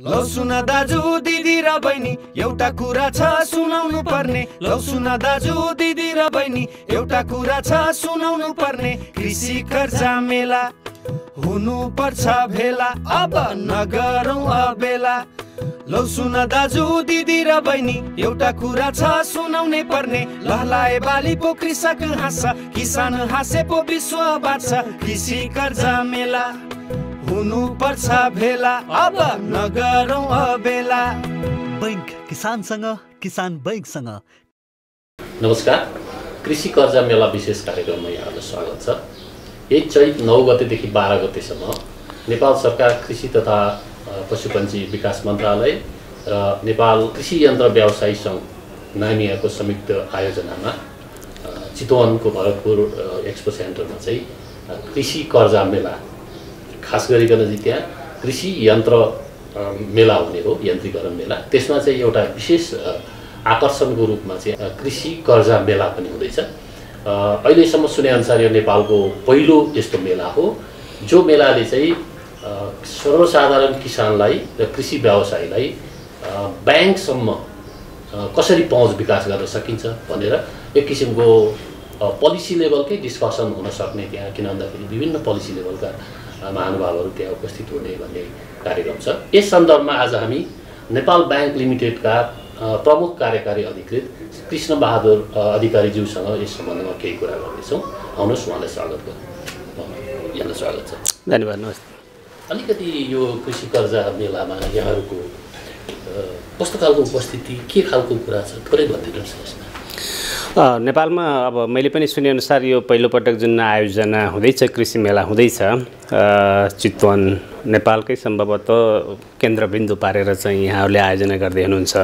लौ सुन दाजु दिदी र बहिनी एउटा कुरा छ सुनाउनु पर्ने। लौ सुन दाजु दिदी र बहिनी एउटा कुरा छ सुनाउनु पर्ने। कृषि कर्जा मेला हुनु पर्छ भेला अब नगरौँ अबेला। लौ सुन दाजु दिदी र बहिनी एउटा कुरा छ सुनाउनै पर्ने। लहलाए बाली पो कृषक हाँस्छ किसान हाँसे पो विश्व बाँच्छ। कृषि कर्जा मेला। हुनु पर्छ भेला। अब नगरौँ अबेला। बैङ्क किसानसँग किसान बैङ्कसँग। नमस्कार। कृषि कर्जा मेला विशेष कार्यक्रममा यहाँलाई स्वागत छ। यही चैत नौ गतेदेखि बाह्र गतेसम्म नेपाल सरकार कृषि तथा पशुपन्छी विकास मन्त्रालय र नेपाल कृषि यन्त्र व्यवसायी सङ्घ नामियाको संयुक्त आयोजनामा चितवनको भरतपुर एक्सपो सेन्टरमा चाहिँ कृषि कर्जा मेला खास गरिकन चाहिँ त्यहाँ कृषि यन्त्र मेला हुने हो यन्त्रीकरण मेला। त्यसमा चाहिँ एउटा विशेष आकर्षणको रूपमा चाहिँ कृषि कर्जा मेला पनि हुँदैछ। अहिलेसम्म सुनेअनुसार यो नेपालको पहिलो यस्तो मेला हो जो मेलाले चाहिँ सर्वसाधारण किसानलाई र कृषि व्यवसायीलाई ब्याङ्कसम्म कसरी पहुँच विकास गर्न सकिन्छ भनेर एक किसिमको पोलिसी लेभलकै डिस्कसन हुन सक्ने त्यहाँ किन भन्दाखेरि विभिन्न पोलिसी लेभलका महानुभावहरू त्यहाँ उपस्थित हुने भन्ने कार्यक्रम छ। यस सन्दर्भमा आज हामी नेपाल ब्याङ्क लिमिटेडका प्रमुख कार्यकारी अधिकृत कृष्ण बहादुर अधिकारीज्यूसँग यस सम्बन्धमा केही कुरा गर्नेछौँ। आउनुहोस् उहाँलाई स्वागत गरौँ अ, यहाँलाई स्वागत छ। धन्यवाद नमस्ते। अलिकति यो कृषि कर्जा मेलामा यहाँहरूको कस्तो खालको उपस्थिति के खालको कुरा छ? थोरै भनिदिनुहोस् न यसमा। नेपालमा अब मैले पनि सुनेअनुसार यो पहिलोपटक जुन आयोजना हुँदैछ कृषि मेला हुँदैछ चितवन नेपालकै सम्भवतः केन्द्रबिन्दु पारेर चाहिँ यहाँहरूले आयोजना गर्दै हुनुहुन्छ।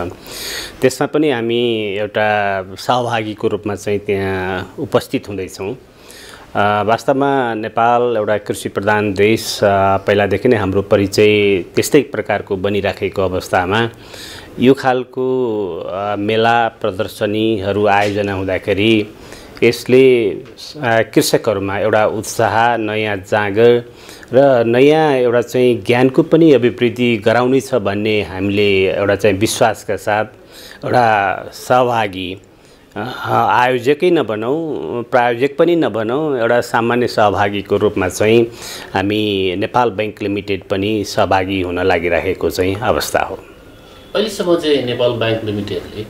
त्यसमा पनि हामी एउटा सहभागीको रूपमा चाहिँ त्यहाँ उपस्थित हुँदैछौँ। वास्तवमा नेपाल एउटा कृषि प्रधान देश पहिलादेखि नै हाम्रो परिचय त्यस्तै प्रकारको बनिराखेको अवस्थामा यो खालको मेला प्रदर्शनीहरू आयोजना हुँदाखेरि यसले कृषकहरूमा एउटा उत्साह नयाँ जाँगर र नयाँ एउटा चाहिँ ज्ञानको पनि अभिवृद्धि गराउने छ भन्ने हामीले एउटा चाहिँ विश्वासका साथ एउटा सहभागी आयोजकै नभनौँ प्रायोजक पनि नभनौँ एउटा सामान्य सहभागीको रूपमा चाहिँ हामी नेपाल ब्याङ्क लिमिटेड पनि सहभागी हुन लागिरहेको चाहिँ अवस्था हो। अहिलेसम्म चाहिँ नेपाल ब्याङ्क लिमिटेडले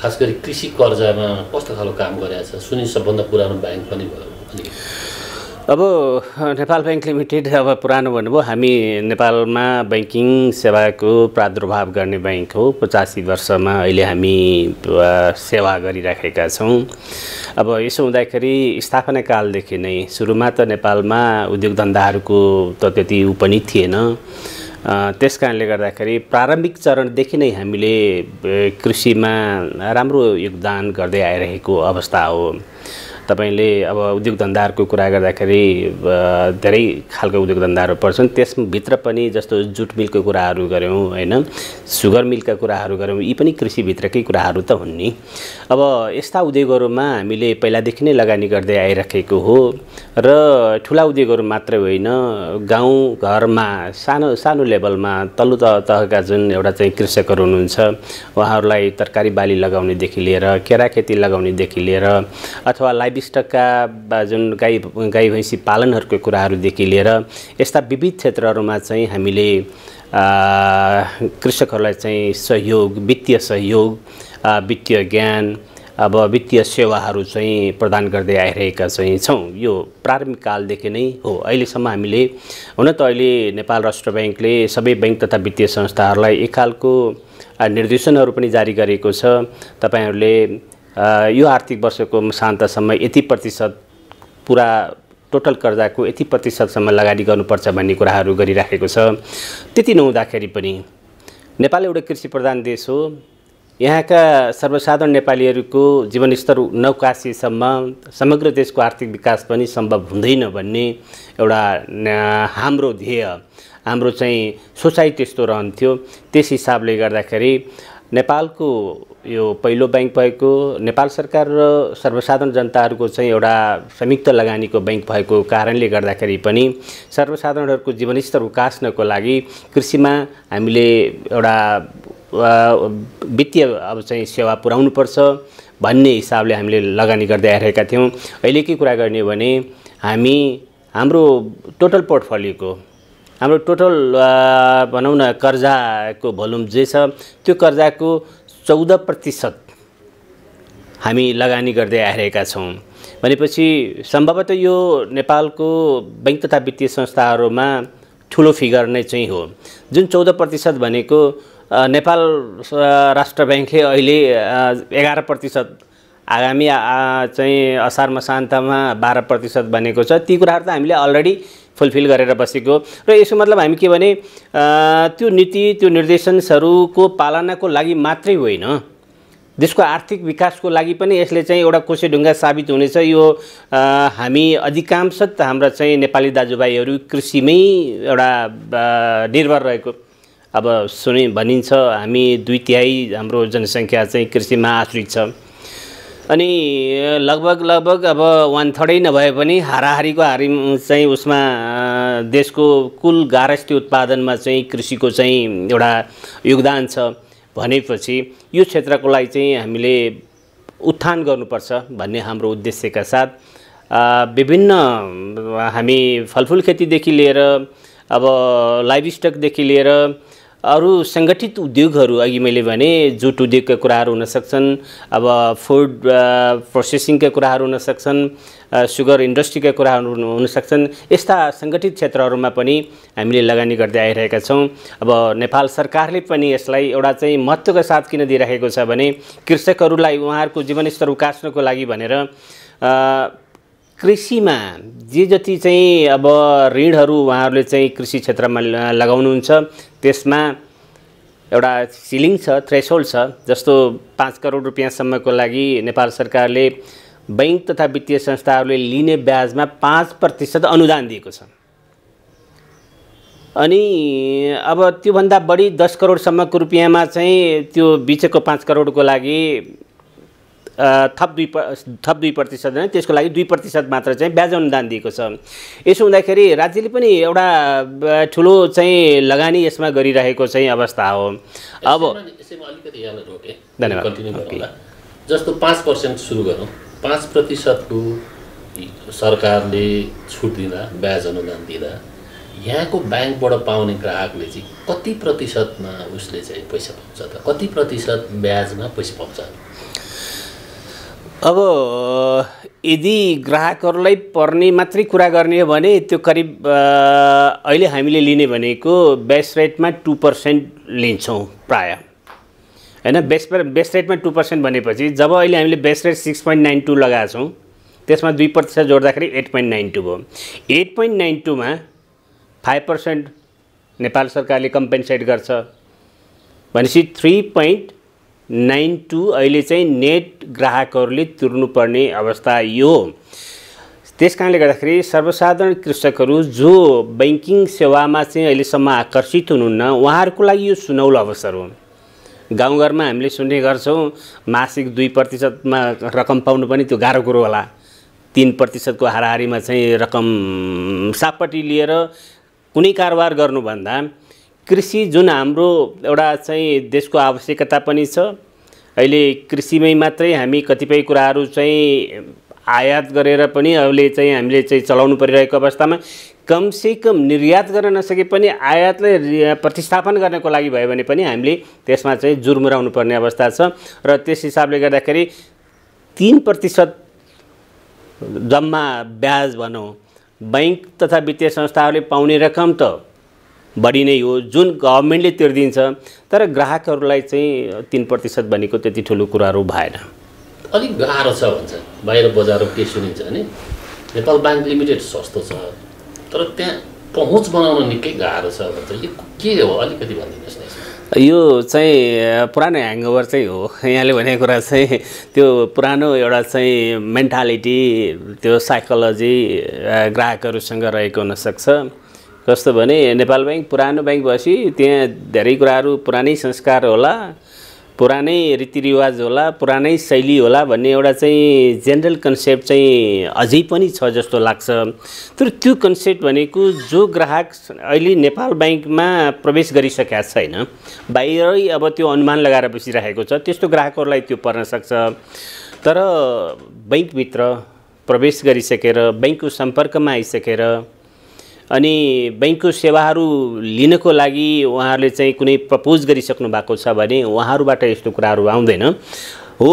खास गरी कृषि कर्जामा कस्तो खालको काम गरेको छ? सुनि सबभन्दा पुरानो ब्याङ्क पनि भयो। अब नेपाल ब्याङ्क लिमिटेड अब पुरानो भन्नुभयो हामी नेपालमा ब्याङ्किङ सेवाको प्रादुर्भाव गर्ने ब्याङ्क हो। पचासी वर्षमा अहिले हामी सेवा गरिराखेका छौँ। अब यसो हुँदाखेरि स्थापना कालदेखि नै सुरुमा त नेपालमा उद्योग धन्दाहरूको त त्यति ऊ पनि थिएन। त्यस कारणले गर्दाखेरि प्रारम्भिक चरणदेखि नै हामीले कृषिमा राम्रो योगदान गर्दै आइरहेको अवस्था हो। तपाईँले अब उद्योग धन्दाहरूको कुरा गर्दाखेरि धेरै खालको उद्योग धन्दाहरू पर्छन् त्यसभित्र पनि जस्तो जुट मिलको कुराहरू गऱ्यौँ होइन? सुगर मिलका कुराहरू गऱ्यौँ यी पनि कृषिभित्रकै कुराहरू त हुन् नि। अब यस्ता उद्योगहरूमा हामीले पहिलादेखि नै लगानी गर्दै आइराखेको हो र ठुला उद्योगहरू मात्रै होइन। गाउँ घरमा सानो सानो लेभलमा तल्लो तह तहका जुन एउटा चाहिँ कृषकहरू हुनुहुन्छ उहाँहरूलाई तरकारी बाली लगाउनेदेखि लिएर केराखेती लगाउनेदेखि लिएर अथवा लाइभ स्टकका बा जुन गाई गाई भैँसी पालनहरूको कुराहरूदेखि लिएर यस्ता विविध क्षेत्रहरूमा चाहिँ हामीले कृषकहरूलाई चाहिँ सहयोग वित्तीय सहयोग वित्तीय ज्ञान अब वित्तीय सेवाहरू चाहिँ प्रदान गर्दै आइरहेका चाहिँ छौँ। यो प्रारम्भिक कालदेखि नै हो। अहिलेसम्म हामीले हुन त अहिले नेपाल राष्ट्र ब्याङ्कले सबै ब्याङ्क तथा वित्तीय संस्थाहरूलाई एक खालको निर्देशनहरू पनि जारी गरेको छ। तपाईँहरूले यो आर्थिक वर्षको शान्तसम्म यति प्रतिशत पुरा टोटल कर्जाको यति प्रतिशतसम्म लगानी गर्नुपर्छ भन्ने कुराहरू गरिराखेको छ। त्यति नहुँदाखेरि पनि नेपाल एउटा कृषि प्रधान देश हो। यहाँका सर्वसाधारण नेपालीहरूको जीवनस्तर नौकासीसम्म समग्र देशको आर्थिक विकास पनि सम्भव हुँदैन भन्ने एउटा हाम्रो ध्येय। हाम्रो चाहिँ सोचाइ त्यस्तो रहन्थ्यो। त्यस हिसाबले गर्दाखेरि नेपालको यो पहिलो ब्याङ्क भएको नेपाल सरकार र सर्वसाधारण जनताहरूको चाहिँ एउटा संयुक्त लगानीको ब्याङ्क भएको कारणले गर्दाखेरि पनि सर्वसाधारणहरूको जीवनस्तर उकास्नको लागि कृषिमा हामीले एउटा वित्तीय अब चाहिँ सेवा पुर्याउनुपर्छ भन्ने हिसाबले हामीले लगानी गर्दै आइरहेका थियौँ। अहिलेकै कुरा गर्ने भने हामी हाम्रो टोटल पोर्टफोलियोको हाम्रो टोटल भनौँ न कर्जाको भोल्युम जे छ त्यो कर्जाको चौध प्रतिशत हामी लगानी गर्दै आइरहेका छौँ। भनेपछि सम्भवतः यो नेपालको बैङ्क तथा वित्तीय संस्थाहरूमा ठुलो फिगर नै चाहिँ हो। जुन चौध प्रतिशत भनेको नेपाल राष्ट्र ब्याङ्कले अहिले एघार प्रतिशत आगामी चाहिँ असार मसान्तमा बाह्र प्रतिशत भनेको छ। ती कुराहरू त हामीले अलरेडी फुलफिल गरेर बसेको र यसको मतलब हामी के भने त्यो नीति त्यो निर्देशन्सहरूको पालनाको लागि मात्रै होइन। देशको आर्थिक विकासको लागि पनि यसले चाहिँ एउटा कोसेढुङ्गा साबित हुनेछ। यो हामी अधिकांश हाम्रा चाहिँ नेपाली दाजुभाइहरू कृषिमै एउटा निर्भर रहेको। अब सुनि भनिन्छ हामी दुई तिहाई हाम्रो जनसङ्ख्या चाहिँ कृषिमा आश्रित छ। अनि लगभग लगभग अब वान थर्डै नभए पनि हाराहारीको हारी चाहिँ उसमा देशको कुल गारस्थी उत्पादनमा चाहिँ कृषिको चाहिँ एउटा योगदान छ भनेपछि यो क्षेत्रको लागि चाहिँ हामीले उत्थान गर्नुपर्छ भन्ने हाम्रो उद्देश्यका साथ विभिन्न हामी फलफुल खेतीदेखि लिएर अब लाइभ स्टकदेखि लिएर अरू सङ्गठित उद्योगहरू अघि मैले भने जुट उद्योगका कुराहरू हुन सक्छन् अब फुड प्रोसेसिङका कुराहरू हुन सक्छन् अ, सुगर इन्डस्ट्रीका कुराहरू हुन हुन सक्छन्। यस्ता सङ्गठित क्षेत्रहरूमा पनि हामीले लगानी गर्दै आइरहेका छौँ। अब नेपाल सरकारले पनि यसलाई एउटा चाहिँ महत्त्वका साथ किन दिइराखेको छ भने कृषकहरूलाई उहाँहरूको जीवनस्तर उकास्नको लागि भनेर कृषिमा जे जति चाहिँ अब ऋणहरू उहाँहरूले चाहिँ कृषि क्षेत्रमा लगाउनुहुन्छ त्यसमा एउटा सिलिङ छ थ्रेसोल्ड छ जस्तो पाँच करोड रुपियाँसम्मको लागि नेपाल सरकारले बैङ्क तथा वित्तीय संस्थाहरूले लिने ब्याजमा पाँच प्रतिशत अनुदान दिएको छ। अनि अब त्योभन्दा बढी दस करोडसम्मको रुपियाँमा चाहिँ त्यो बिचको पाँच करोडको लागि थप दुई प थप दुई प्रतिशत होइन त्यसको लागि दुई प्रतिशत मात्र चाहिँ ब्याज अनुदान दिएको छ। यसो हुँदाखेरि राज्यले पनि एउटा ठुलो चाहिँ लगानी यसमा गरिरहेको चाहिँ अवस्था हो। अब धन्यवाद। जस्तो पाँच पर्सेन्ट सुरु गरौँ पाँच प्रतिशतको सरकारले छुट दिँदा ब्याज अनुदान दिँदा यहाँको ब्याङ्कबाट पाउने ग्राहकले चाहिँ कति प्रतिशतमा उसले चाहिँ पैसा पाउँछ त? कति प्रतिशत ब्याजमा पैसा पाउँछ? अब यदि ग्राहकहरूलाई पर्ने मात्रै कुरा गर्ने हो भने त्यो करिब अहिले हामीले लिने भनेको बेस रेटमा टु पर्सेन्ट लिन्छौँ प्राय। होइन बेस बेस रेटमा टु पर्सेन्ट भनेपछि जब अहिले हामीले base rate six point nine two लगाएको छौँ त्यसमा दुई प्रतिशत जोड्दाखेरि एट पोइन्ट नाइन टू भयो। एट पोइन्ट नाइन टूमा फाइभ पर्सेन्ट नेपाल सरकारले कम्पेन्सेट गर्छ भनेपछि थ्री पोइन्ट नाइन टू अहिले चाहिँ नेट ग्राहकहरूले तिर्नुपर्ने अवस्था यो। हो त्यस कारणले गर्दाखेरि सर्वसाधारण कृषकहरू जो ब्याङ्किङ सेवामा चाहिँ अहिलेसम्म आकर्षित हुनुहुन्न उहाँहरूको लागि यो सुनौलो अवसर हो। गाउँघरमा हामीले सुन्ने गर्छौँ मासिक दुई प्रतिशतमा रकम पाउनु पनि त्यो गाह्रो कुरो होला। तिन प्रतिशतको हाराहारीमा चाहिँ रकम सापट्टि लिएर कुनै कारोबार गर्नुभन्दा कृषि जुन हाम्रो एउटा चाहिँ देशको आवश्यकता पनि छ अहिले कृषिमै मात्रै हामी कतिपय कुराहरू चाहिँ आयात गरेर पनि अहिले चाहिँ हामीले चाहिँ चलाउनु परिरहेको अवस्थामा कमसे कम निर्यात गर्न नसके पनि आयातलाई प्रतिस्थापन गर्नको लागि भयो भने पनि हामीले त्यसमा चाहिँ जुर्मुराउनु पर्ने अवस्था छ र त्यस हिसाबले गर्दाखेरि तिन प्रतिशत जम्मा ब्याज भनौँ बैङ्क तथा वित्तीय संस्थाहरूले पाउने रकम त बढी नै हो जुन गभर्मेन्टले तिर्दिन्छ तर ग्राहकहरूलाई चाहिँ तिन प्रतिशत भनेको त्यति ठुलो कुराहरू भएन। अलिक गाह्रो छ भन्छ। बाहिर बजारमा के सुनिन्छ भने नेपाल ब्याङ्क लिमिटेड सस्तो छ। तर त्यहाँ पहुँच बनाउन निकै गाह्रो छ भन्छ। यो के हो? अलिकति भनिदिनुहोस् न। यो चाहिँ पुरानो ह्याङओभर चाहिँ हो। यहाँले भनेको कुरा चाहिँ त्यो पुरानो एउटा चाहिँ मेन्टालिटी त्यो साइकोलोजी ग्राहकहरूसँग रहेको हुनसक्छ। कस्तो भने नेपाल ब्याङ्क पुरानो ब्याङ्क भएपछि त्यहाँ धेरै कुराहरू पुरानै संस्कार होला पुरानै रीतिरिवाज होला पुरानै शैली होला भन्ने एउटा चाहिँ जेनरल कन्सेप्ट चाहिँ अझै पनि छ जस्तो लाग्छ। तर त्यो कन्सेप्ट भनेको जो ग्राहक अहिले नेपाल ब्याङ्कमा प्रवेश गरिसकेका छैन बाहिरै अब त्यो अनुमान लगाएर बसिरहेको छ त्यस्तो ग्राहकहरूलाई त्यो पर्न सक्छ। तर बैङ्कभित्र प्रवेश गरिसकेर बैङ्कको सम्पर्कमा आइसकेर अनि बैङ्कको सेवाहरू लिनको लागि उहाँहरूले चाहिँ कुनै प्रपोज गरिसक्नु भएको छ भने उहाँहरूबाट यस्तो कुराहरू आउँदैन। हो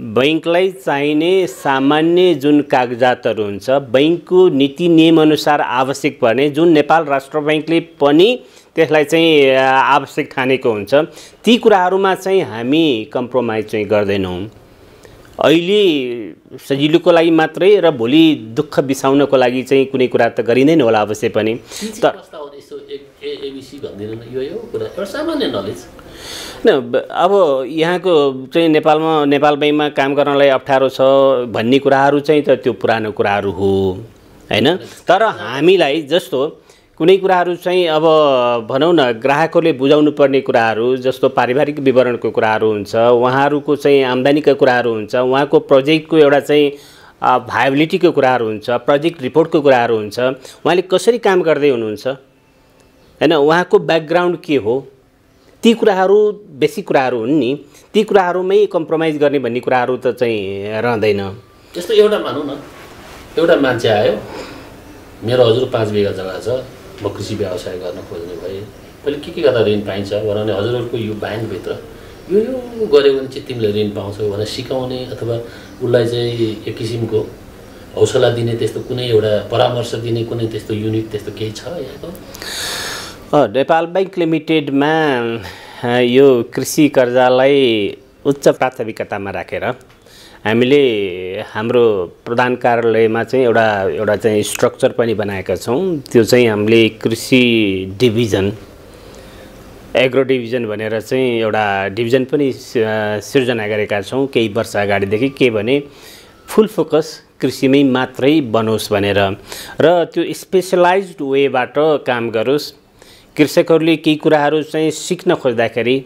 बैङ्कलाई चाहिने सामान्य जुन कागजातहरू हुन्छ बैङ्कको नीति नियमअनुसार आवश्यक पर्ने जुन नेपाल राष्ट्र बैङ्कले पनि त्यसलाई चाहिँ आवश्यक ठानेको हुन्छ ती कुराहरूमा चाहिँ हामी कम्प्रोमाइज चाहिँ गर्दैनौँ। अहिले सजिलोको लागि मात्रै र भोलि दुःख बिसाउनको लागि चाहिँ कुनै कुरा त गरिँदैन होला अवश्य पनि। तर अब यहाँको चाहिँ नेपालमा नेपाल बैङ्कमा काम गर्नलाई अप्ठ्यारो छ भन्ने कुराहरू चाहिँ त त्यो पुरानो कुराहरू हो होइन? तर हामीलाई जस्तो कुनै कुराहरू चाहिँ अब भनौँ न ग्राहकहरूले बुझाउनु पर्ने कुराहरू जस्तो पारिवारिक विवरणको कुराहरू हुन्छ उहाँहरूको चाहिँ आम्दानीका कुराहरू हुन्छ उहाँको प्रोजेक्टको एउटा चाहिँ भाइबिलिटीको कुराहरू हुन्छ प्रोजेक्ट रिपोर्टको कुराहरू हुन्छ उहाँले कसरी काम गर्दै हुनुहुन्छ? होइन उहाँको ब्याकग्राउन्ड के हो? ती कुराहरू बेसिक कुराहरू हुन् नि ती कुराहरूमै कम्प्रोमाइज गर्ने भन्ने कुराहरू त चाहिँ रहँदैन। जस्तो एउटा भनौँ न एउटा मान्छे आयो मेरो हजुर पाँच बिघा जग्गा छ म कृषि व्यवसाय गर्न खोज्ने भएँ मैले के के गर्दा ऋण पाइन्छ भने हजुरहरूको यो ब्याङ्कभित्र यो यो गऱ्यो भने चाहिँ तिमीले ऋण पाउँछौ भनेर सिकाउने अथवा उसलाई चाहिँ एक किसिमको हौसला दिने त्यस्तो कुनै एउटा परामर्श दिने कुनै त्यस्तो युनिट त्यस्तो केही छ यहाँको? नेपाल ब्याङ्क लिमिटेडमा यो कृषि कर्जालाई उच्च प्राथमिकतामा राखेर हामीले हाम्रो प्रधान कार्यालयमा चाहिँ एउटा एउटा चाहिँ स्ट्रक्चर पनि बनाएका छौँ। त्यो चाहिँ हामीले कृषि डिभिजन एग्रो डिभिजन भनेर चाहिँ एउटा डिभिजन पनि सिर्जना गरेका छौँ। केही वर्ष अगाडिदेखि के भने फुल फोकस कृषिमै मात्रै बनोस् भनेर। र त्यो स्पेसलाइज वेबाट काम गरोस्। कृषकहरूले केही कुराहरू चाहिँ सिक्न खोज्दाखेरि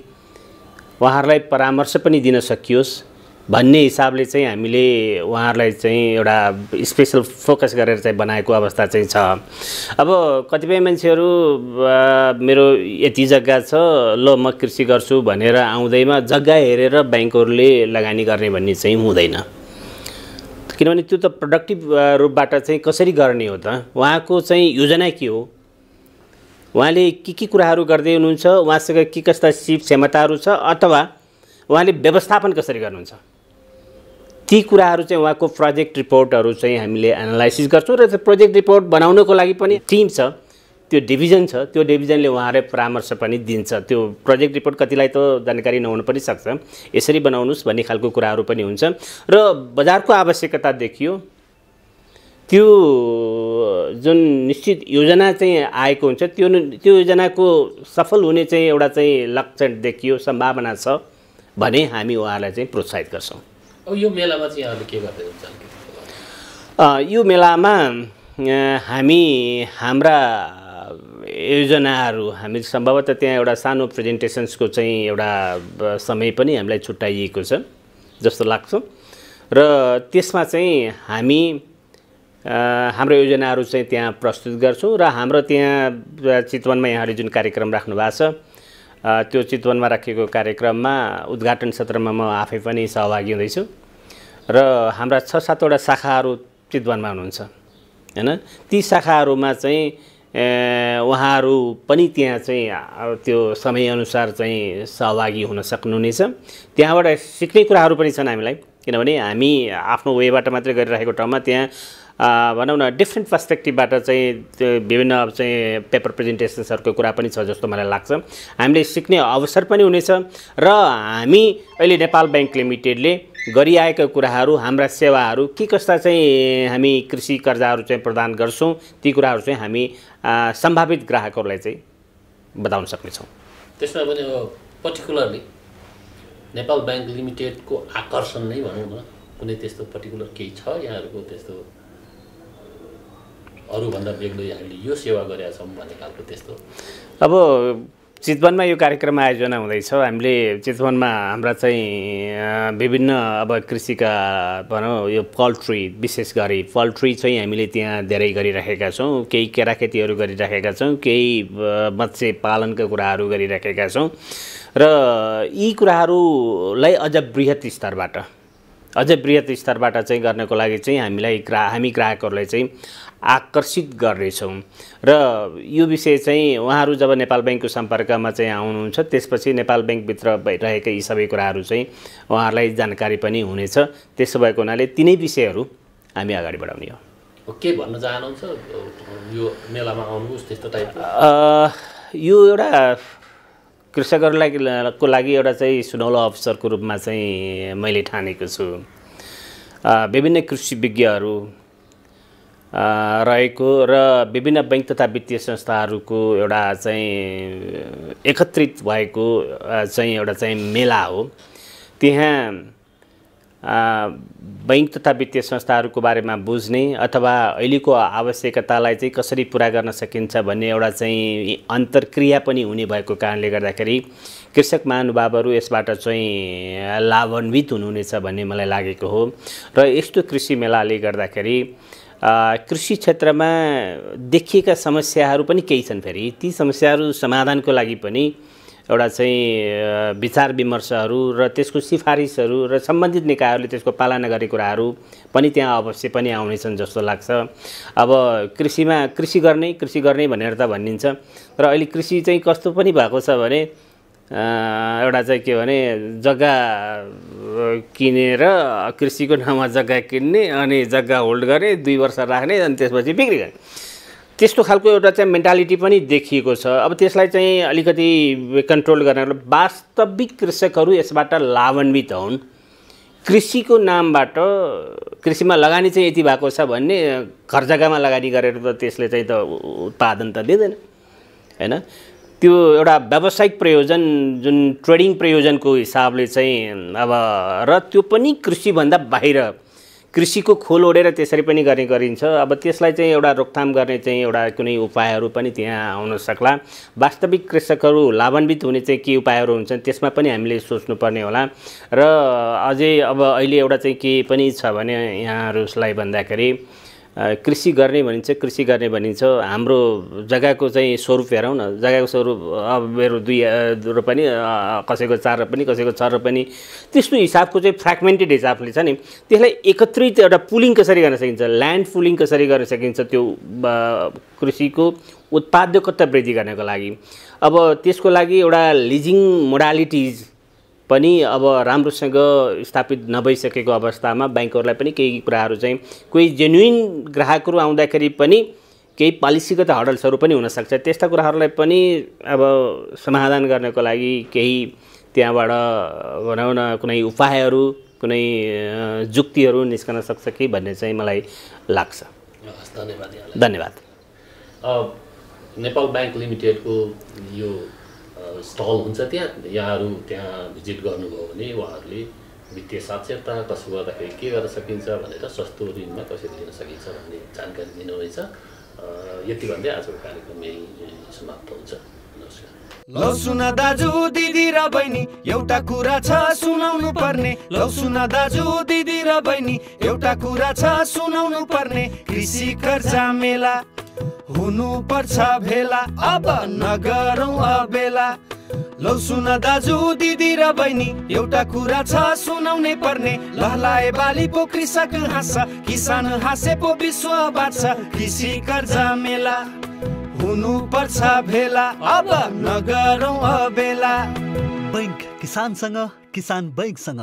उहाँहरूलाई परामर्श पनि दिन सकियोस्। भन्ने हिसाबले चाहिँ हामीले उहाँहरूलाई चाहिँ एउटा स्पेसल फोकस गरेर चाहिँ बनाएको अवस्था चाहिँ छ। अब कतिपय मान्छेहरू मेरो यति जग्गा छ ल म कृषि गर्छु भनेर आउँदैमा जग्गा हेरेर ब्याङ्कहरूले लगानी गर्ने भन्ने चाहिँ हुँदैन। किनभने त्यो त प्रोडक्टिभ रूपबाट चाहिँ कसरी गर्ने हो त? उहाँको चाहिँ योजना के हो? उहाँले के के कुराहरू गर्दै हुनुहुन्छ? उहाँसँग के कस्ता सिप क्षमताहरू छ? अथवा उहाँले व्यवस्थापन कसरी गर्नुहुन्छ? ती कुराहरू चाहिँ उहाँको प्रोजेक्ट रिपोर्टहरू चाहिँ हामीले एनालाइसिस गर्छौँ र त्यो प्रोजेक्ट रिपोर्ट बनाउनको लागि पनि टिम छ त्यो डिभिजन छ त्यो डिभिजनले उहाँलाई परामर्श पनि दिन्छ। त्यो प्रोजेक्ट रिपोर्ट कतिलाई त जानकारी नहुनु पनि सक्छ। यसरी बनाउनुहोस् भन्ने खालको कुराहरू पनि हुन्छ। र बजारको आवश्यकता देखियो। त्यो जुन निश्चित योजना चाहिँ आएको हुन्छ त्यो त्यो योजनाको सफल हुने चाहिँ एउटा चाहिँ लक्षण देखियो सम्भावना छ भने हामी उहाँलाई चाहिँ प्रोत्साहित गर्छौँ। अब यो मेलामा चाहिँ यहाँले के गर्दै हुन्छ यो मेलामा हामी हाम्रा योजनाहरू हामी सम्भवतः त्यहाँ एउटा सानो प्रेजेन्टेसन्सको चाहिँ एउटा समय पनि हामीलाई छुट्याइएको छ जस्तो लाग्छ। र त्यसमा चाहिँ हामी हाम्रो योजनाहरू चाहिँ त्यहाँ प्रस्तुत गर्छौँ र हाम्रो त्यहाँ चितवनमा यहाँले जुन कार्यक्रम राख्नु भएको छ त्यो चितवनमा राखिएको कार्यक्रममा उद्घाटन सत्रमा म आफै पनि सहभागी हुँदैछु। र हाम्रा छ सातवटा शाखाहरू चितवनमा हुनुहुन्छ होइन? ती शाखाहरूमा चाहिँ उहाँहरू पनि त्यहाँ चाहिँ त्यो समयअनुसार चाहिँ सहभागी हुन सक्नुहुनेछ। त्यहाँबाट सिक्ने कुराहरू पनि छन् हामीलाई किनभने हामी आफ्नो वेबाट मात्रै गरिरहेको ठाउँमा त्यहाँ भनौँ न डिफ्रेन्ट पर्सपेक्टिभबाट चाहिँ त्यो विभिन्न अब चाहिँ पेपर प्रेजेन्टेसन्सहरूको कुरा पनि छ जस्तो मलाई लाग्छ। हामीले सिक्ने अवसर पनि हुनेछ र हामी अहिले नेपाल ब्याङ्क लिमिटेडले गरिआएका कुराहरू हाम्रा सेवाहरू के कस्ता चाहिँ हामी कृषि कर्जाहरू चाहिँ प्रदान गर्छौँ ती कुराहरू चाहिँ हामी सम्भावित ग्राहकहरूलाई चाहिँ बताउन सक्नेछौँ। त्यसमा पनि अब पर्टिकुलरली नेपाल ब्याङ्क लिमिटेडको आकर्षण नै भनौँ न। कुनै त्यस्तो पर्टिकुलर केही छ? यहाँहरूको त्यस्तो अरूभन्दा बेग्लै हामीले यो सेवा गरेका छौँ भन्ने खालको त्यस्तो। अब चितवनमा यो कार्यक्रम आयोजना हुँदैछ। हामीले चितवनमा हाम्रा चाहिँ विभिन्न अब कृषिका भनौँ यो पल्ट्री विशेष गरी पल्ट्री चाहिँ हामीले त्यहाँ धेरै गरिराखेका छौँ। केही केराखेतीहरू गरिराखेका छौँ केही मत्स्य पालनका कुराहरू गरिराखेका छौँ। र यी कुराहरूलाई अझ बृहत स्तरबाट अझै बृहत स्तरबाट चाहिँ गर्नको लागि चाहिँ हामीलाई ग्रा हामी ग्राहकहरूलाई चाहिँ आकर्षित गर्नेछौँ। र यो विषय चाहिँ उहाँहरू जब नेपाल ब्याङ्कको सम्पर्कमा चाहिँ आउनुहुन्छ त्यसपछि नेपाल ब्याङ्कभित्र भइ- रहेका यी सबै कुराहरू चाहिँ उहाँहरूलाई जानकारी पनि हुनेछ। त्यसो भएको हुनाले तिनै विषयहरू हामी अगाडि बढाउने हो। के भन्न चाहनुहुन्छ? यो मेलामा आउनुहोस् त्यस्तो टाइपको। अ, यो एउटा कृषकहरूलाई को लागि एउटा चाहिँ सुनौलो अवसरको रूपमा चाहिँ मैले ठानेको छु। विभिन्न कृषि विज्ञहरू रहेको र विभिन्न बैङ्क तथा वित्तीय संस्थाहरूको एउटा चाहिँ एकत्रित भएको चाहिँ एउटा चाहिँ मेला हो। त्यहाँ बैङ्क तथा वित्तीय संस्थाहरूको बारेमा बुझ्ने अथवा अहिलेको आवश्यकतालाई चाहिँ कसरी पुरा गर्न सकिन्छ भन्ने एउटा चाहिँ अन्तर्क्रिया पनि हुने भएको कारणले गर्दाखेरि कृषक महानुभावहरू यसबाट चाहिँ लाभान्वित हुनुहुनेछ भन्ने मलाई लागेको हो। र यस्तो कृषि मेलाले गर्दाखेरि कृषि क्षेत्रमा देखिएका समस्याहरू पनि केही छन् फेरि। ती समस्याहरू समाधानको लागि पनि एउटा चाहिँ विचार विमर्शहरू र त्यसको सिफारिसहरू र सम्बन्धित निकायहरूले त्यसको पालना गर्ने कुराहरू पनि त्यहाँ अवश्य पनि आउनेछन् जस्तो लाग्छ। अब कृषिमा कृषि गर्ने कृषि गर्ने भनेर त भनिन्छ र अहिले कृषि चाहिँ कस्तो पनि भएको छ भने एउटा चाहिँ के भने जग्गा किनेर कृषिको नाममा जग्गा किन्ने अनि जग्गा होल्ड गर्ने दुई वर्ष राख्ने अनि त्यसपछि बिक्री गर्ने। त्यस्तो खालको एउटा चाहिँ मेन्टालिटी पनि देखिएको छ। अब त्यसलाई चाहिँ अलिकति कन्ट्रोल गर्न वास्तविक कृषकहरू यसबाट लाभान्वित हुन्। कृषिको नामबाट कृषिमा लगानी चाहिँ यति भएको छ भन्ने घर जग्गामा लगानी गरेर त त्यसले चाहिँ त उत्पादन त दिँदैन होइन? त्यो एउटा व्यावसायिक प्रयोजन जुन ट्रेडिङ प्रयोजनको हिसाबले चाहिँ अब र त्यो पनि कृषिभन्दा बाहिर कृषिको खोल ओढेर त्यसरी पनि गर्ने गरिन्छ। अब त्यसलाई चाहिँ एउटा रोकथाम गर्ने चाहिँ एउटा कुनै उपायहरू पनि त्यहाँ आउन सक्ला। वास्तविक कृषकहरू लाभान्वित हुने चाहिँ के उपायहरू हुन्छन् त्यसमा पनि हामीले सोच्नुपर्ने होला। र अझै अब अहिले एउटा चाहिँ के पनि छ भने यहाँहरूलाई भन्दाखेरि कृषि गर्ने भनिन्छ कृषि गर्ने भनिन्छ। हाम्रो जग्गाको चाहिँ स्वरूप हेरौँ न जग्गाको स्वरूप अब मेरो दुई रोपनी कसैको चार रोपनी कसैको छ रोपनी। त्यस्तो हिसाबको चाहिँ फ्रेगमेन्टेड हिसाबले छ नि। त्यसलाई एकत्रित एउटा पुलिङ कसरी गर्न सकिन्छ? ल्यान्ड पुलिङ कसरी गर्न सकिन्छ त्यो कृषिको उत्पादकता वृद्धि गर्नको लागि। अब त्यसको लागि एउटा लिजिङ मोडालिटिज पनि अब राम्रोसँग स्थापित नभइसकेको अवस्थामा ब्याङ्कहरूलाई पनि केही कुराहरू चाहिँ कोही जेन्युन ग्राहकहरू आउँदाखेरि पनि केही पालिसीगत हडल्सहरू पनि हुनसक्छ। त्यस्ता कुराहरूलाई पनि अब समाधान गर्नको लागि केही त्यहाँबाट भनौँ न कुनै उपायहरू कुनै जुक्तिहरू निस्कन सक्छ कि भन्ने चाहिँ मलाई लाग्छ। हस् धन्यवाद धन्यवाद। नेपाल ब्याङ्क लिमिटेडको यो अ, स्टल हुन्छ त्यहाँ यहाँहरू त्यहाँ भिजिट गर्नुभयो भने उहाँहरूले वित्तीय साक्षरता कसो गर्दाखेरि के गर्न सकिन्छ भनेर सस्तो ऋणमा कसरी लिन सकिन्छ भन्ने जानकारी दिनुहुनेछ। यति भन्दै आजको कार्यक्रम यही समाप्त हुन्छ। नमस्कार। लौ सुन दाजु दिदी र बहिनी एउटा कुरा छ सुनाउनु पर्ने। लौ सुन दाजु दिदी र बहिनी एउटा कुरा छ सुनाउनु पर्ने। कृषि कर्जा मेला। हुनु पर्छ भेला। अब नगरौँ अबेला। लौ सुन दाजु दिदी र बहिनी एउटा कुरा छ सुनाउनै पर्ने। लहलाए बाली पो कृषक हाँस किसान हाँसे पो विश्व बाँच्छ। कृषि कर्जा मेला। हुनु पर्छ भेला। अब नगरौँ अबेला। बैङ्क किसानसँग किसान बैङ्कसँग।